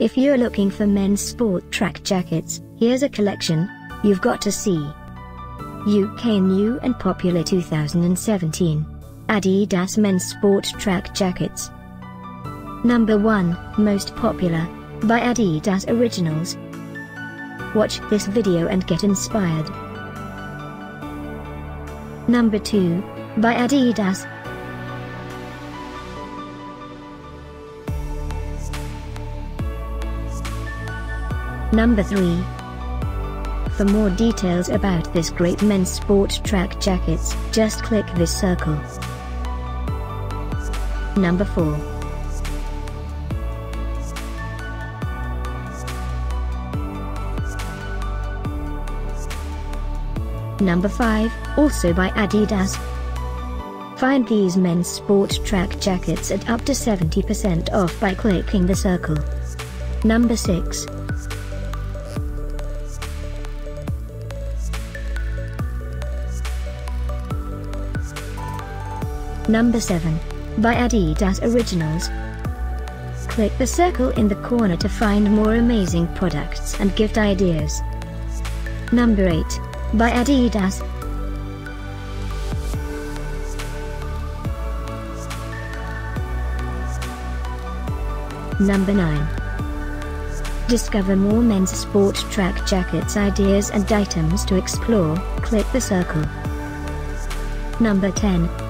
If you're looking for men's sport track jackets, here's a collection you've got to see. UK New and Popular 2017 Adidas Men's Sport Track Jackets. Number 1 Most Popular by Adidas Originals. Watch this video and get inspired. Number 2 by Adidas. Number 3. For more details about this great men's sport track jackets, just click this circle. Number 4. Number 5, also by Adidas. Find these men's sport track jackets at up to 70% off by clicking the circle. Number 6. Number 7. By Adidas Originals. Click the circle in the corner to find more amazing products and gift ideas. Number 8. By Adidas. Number 9. Discover more men's sport track jackets ideas and items to explore, click the circle. Number 10.